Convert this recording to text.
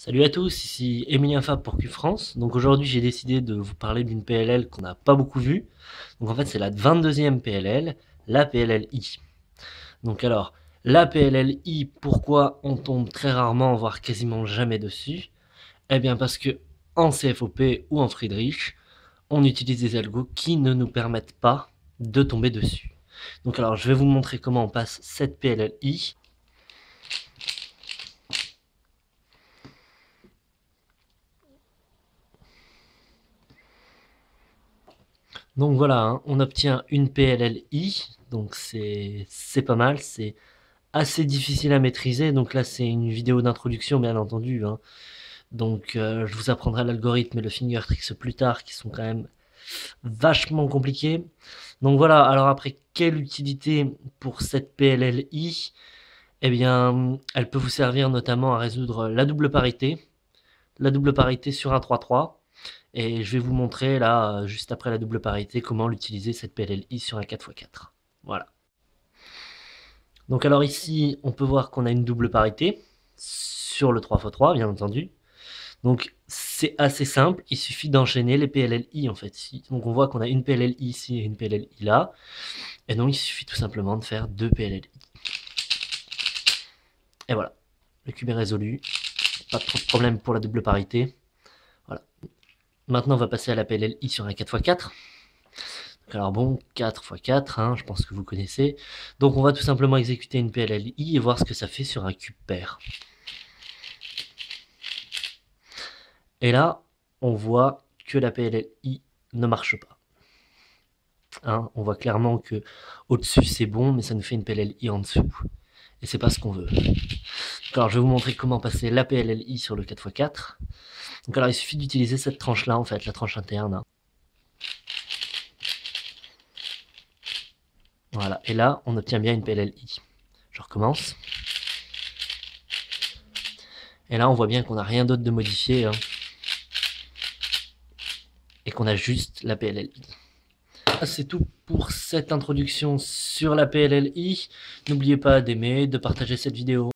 Salut à tous, ici Emilien Fab pour QFrance. Donc aujourd'hui j'ai décidé de vous parler d'une PLL qu'on n'a pas beaucoup vue. Donc en fait c'est la 22e PLL, la PLLI. Donc alors, la PLLI, pourquoi on tombe très rarement, voire quasiment jamais dessus? Eh bien parce que en CFOP ou en Friedrich, on utilise des algos qui ne nous permettent pas de tomber dessus. Donc alors je vais vous montrer comment on passe cette PLLI Donc voilà, hein, on obtient une PLLI, donc c'est pas mal, c'est assez difficile à maîtriser, donc là c'est une vidéo d'introduction bien entendu, hein. donc euh, je vous apprendrai l'algorithme et le finger tricks plus tard qui sont quand même vachement compliqués. Donc voilà, alors après quelle utilité pour cette PLLI Eh bien, elle peut vous servir notamment à résoudre la double parité, la double parité sur un 3-3, et je vais vous montrer là, juste après la double parité, comment l'utiliser cette PLLI sur un 4x4. Voilà. Donc alors ici, on peut voir qu'on a une double parité sur le 3x3, bien entendu. Donc c'est assez simple, il suffit d'enchaîner les PLLI en fait. Donc on voit qu'on a une PLLI ici et une PLLI là. Et donc il suffit tout simplement de faire deux PLLI. Et voilà, le cube est résolu. Pas trop de problème pour la double parité. Maintenant, on va passer à la PLLI sur un 4x4. Alors bon, 4 x 4, hein, je pense que vous connaissez. Donc on va tout simplement exécuter une PLLI et voir ce que ça fait sur un cube pair. Et là, on voit que la PLLI ne marche pas. Hein, on voit clairement que au-dessus c'est bon, mais ça nous fait une PLLI en dessous. Et c'est pas ce qu'on veut. Alors je vais vous montrer comment passer la PLLI sur le 4x4. Donc alors il suffit d'utiliser cette tranche là en fait, la tranche interne. Hein. Voilà, et là on obtient bien une PLLI. Je recommence. Et là on voit bien qu'on n'a rien d'autre de modifié. Hein. Et qu'on a juste la PLLI. C'est tout pour cette introduction sur la PLLI. N'oubliez pas d'aimer, de partager cette vidéo.